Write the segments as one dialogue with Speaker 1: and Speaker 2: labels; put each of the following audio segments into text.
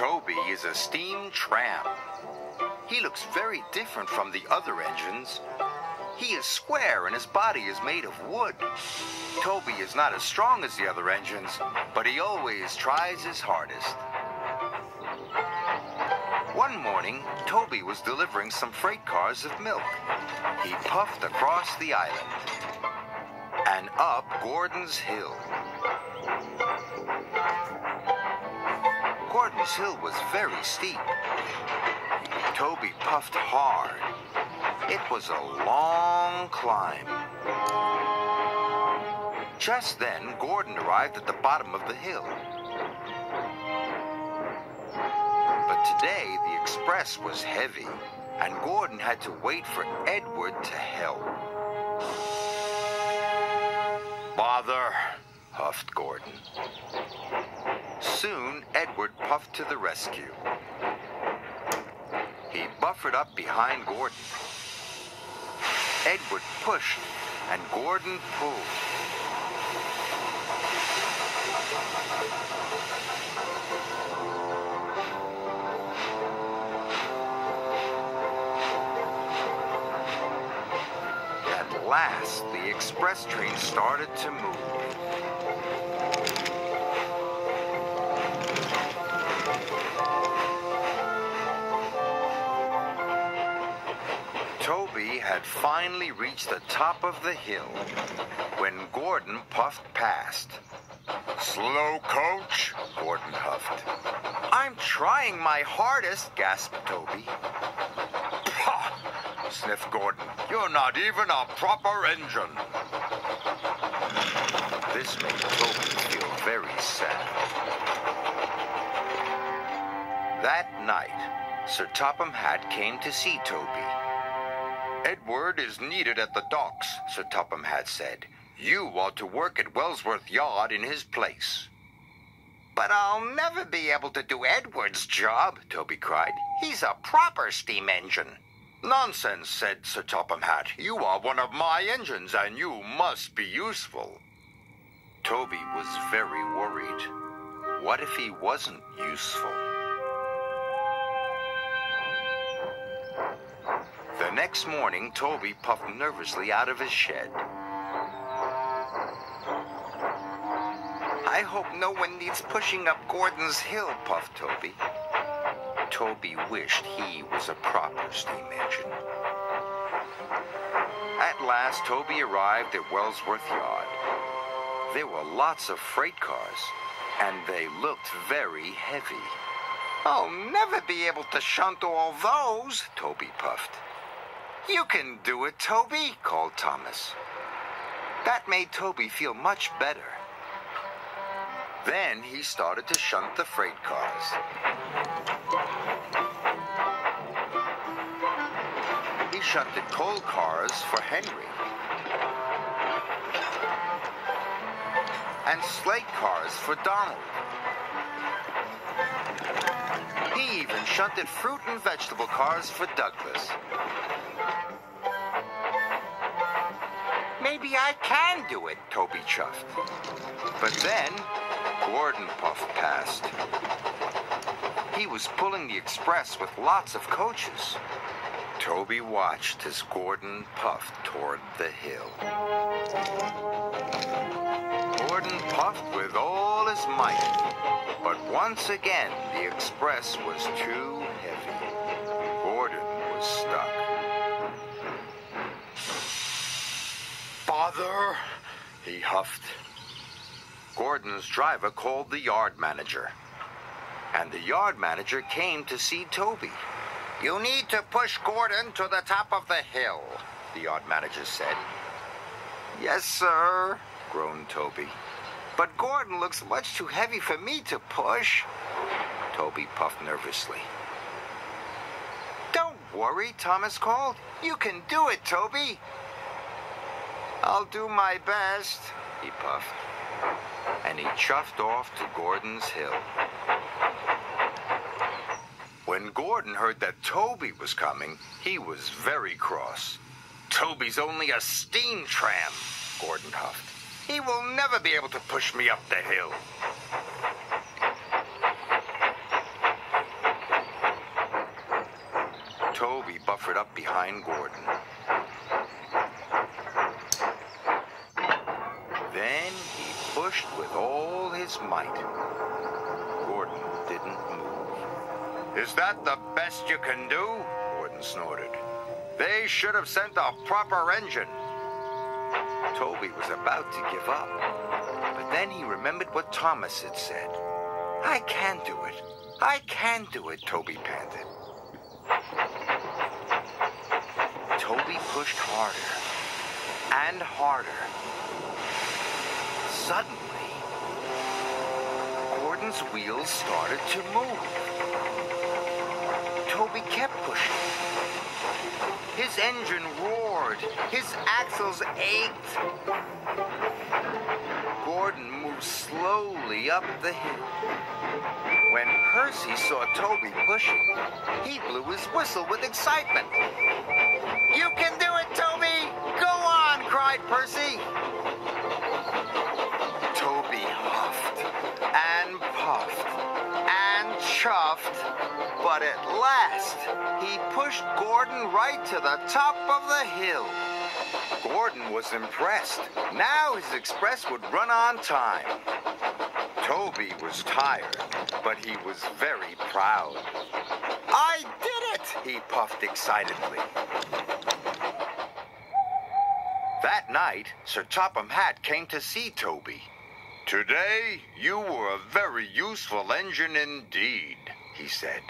Speaker 1: Toby is a steam tram. He looks very different from the other engines. He is square and his body is made of wood. Toby is not as strong as the other engines, but he always tries his hardest. One morning, Toby was delivering some freight cars of milk. He puffed across the island and up Gordon's Hill. Gordon's Hill was very steep. Toby puffed hard. It was a long climb. Just then, Gordon arrived at the bottom of the hill. But today, the express was heavy, and Gordon had to wait for Edward to help. Bother, huffed Gordon. Soon, Edward puffed to the rescue. He buffered up behind Gordon. Edward pushed, and Gordon pulled. At last, the express train started to move. Toby had finally reached the top of the hill when Gordon puffed past. Slow coach, Gordon huffed. I'm trying my hardest, gasped Toby. Pah! sniffed Gordon. You're not even a proper engine. This made Toby feel very sad. That night, Sir Topham Hatt came to see Toby. Edward is needed at the docks, Sir Topham Hatt said. You ought to work at Wellsworth Yard in his place. But I'll never be able to do Edward's job, Toby cried. He's a proper steam engine. Nonsense, said Sir Topham Hatt. You are one of my engines, and you must be useful. Toby was very worried. What if he wasn't useful? Next morning, Toby puffed nervously out of his shed. I hope no one needs pushing up Gordon's Hill, puffed Toby. Toby wished he was a proper steam engine. At last, Toby arrived at Wellsworth Yard. There were lots of freight cars, and they looked very heavy. I'll never be able to shunt all those, Toby puffed. You can do it, Toby, called Thomas. That made Toby feel much better. Then he started to shunt the freight cars. He shunted coal cars for Henry. And slate cars for Donald. He even shunted fruit and vegetable cars for Douglas. Maybe I can do it, Toby chuffed. But then, Gordon puffed past. He was pulling the express with lots of coaches. Toby watched as Gordon puffed toward the hill. Gordon puffed with all his might, but once again the express was too heavy. Gordon was stuck. Father, he huffed. Gordon's driver called the yard manager. And the yard manager came to see Toby. You need to push Gordon to the top of the hill, the yard manager said. Yes, sir, groaned Toby. But Gordon looks much too heavy for me to push. Toby puffed nervously. Don't worry, Thomas called. You can do it, Toby. I'll do my best, he puffed. And he chuffed off to Gordon's Hill. When Gordon heard that Toby was coming, he was very cross. Toby's only a steam tram, Gordon huffed. He will never be able to push me up the hill. Toby buffered up behind Gordon. Then he pushed with all his might. Gordon didn't move. Is that the best you can do? Gordon snorted. They should have sent a proper engine. Toby was about to give up, but then he remembered what Thomas had said. I can do it. I can do it, Toby panted. Toby pushed harder and harder. Suddenly, Gordon's wheels started to move. Toby kept pushing. His engine roared. His axles ached. Gordon moved slowly up the hill. When Percy saw Toby pushing, he blew his whistle with excitement. You can do it, Toby! Go on, cried Percy. But at last he pushed Gordon right to the top of the hill. Gordon was impressed. Now his express would run on time. Toby was tired, but he was very proud. I did it, he puffed excitedly. That night, Sir Topham Hatt came to see Toby. Today, you were a very useful engine indeed, he said.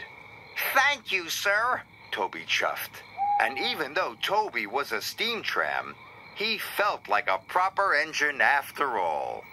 Speaker 1: Thank you, sir, Toby chuffed. And even though Toby was a steam tram, he felt like a proper engine after all.